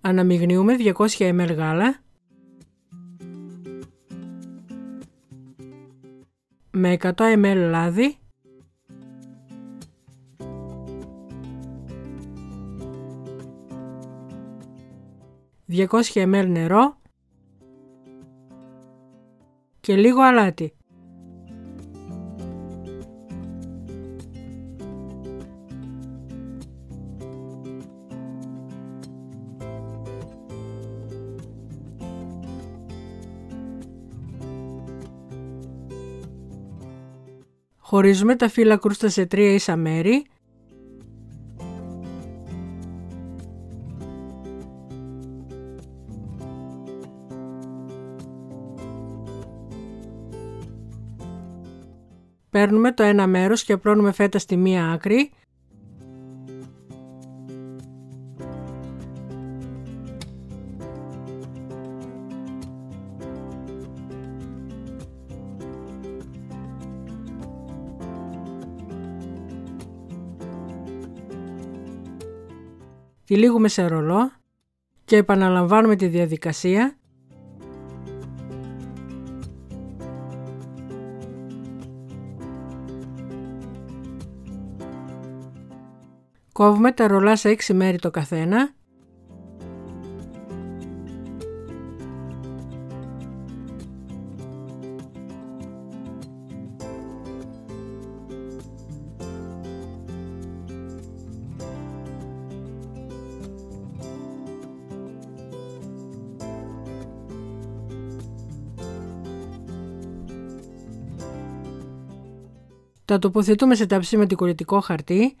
Αναμειγνύουμε 200 ml γάλα με 100 ml λάδι ...200 ml νερό και λίγο αλάτι. Χωρίζουμε τα φύλλα κρούστα σε τρία ίσα μέρη. Παίρνουμε το ένα μέρος και απλώνουμε φέτα στη μία άκρη τυλίγουμε σε ρολό και επαναλαμβάνουμε τη διαδικασία. Κόβουμε τα ρολά σε 6 μέρη το καθένα Τα τοποθετούμε σε ταψί με τικουρητικό χαρτί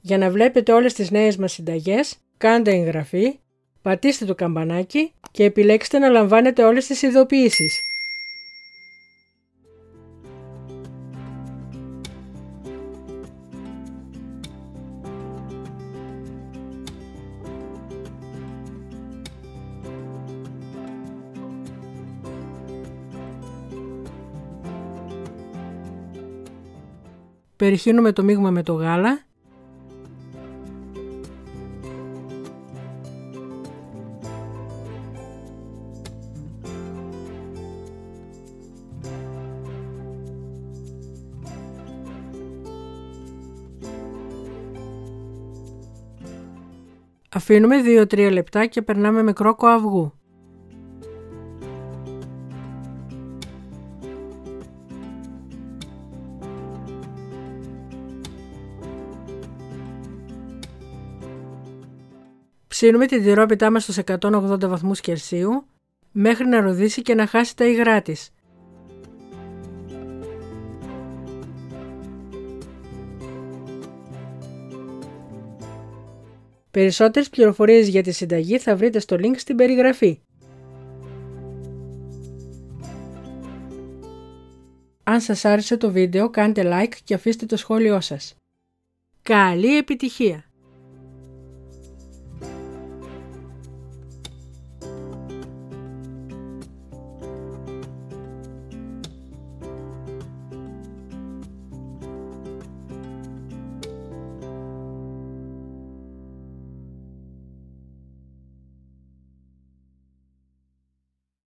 Για να βλέπετε όλες τις νέες μας συνταγές, κάντε εγγραφή, πατήστε το καμπανάκι και επιλέξτε να λαμβάνετε όλες τις ειδοποιήσεις. Περιχύνουμε το μείγμα με το γάλα. Αφήνουμε 2-3 λεπτά και περνάμε με κρόκο αυγού. Ψήνουμε την τυρόπιτά μας στους 180 βαθμούς Κελσίου μέχρι να ροδίσει και να χάσει τα υγρά της. Περισσότερες πληροφορίες για τη συνταγή θα βρείτε στο link στην περιγραφή. Αν σας άρεσε το βίντεο κάντε like και αφήστε το σχόλιο σας. Καλή επιτυχία!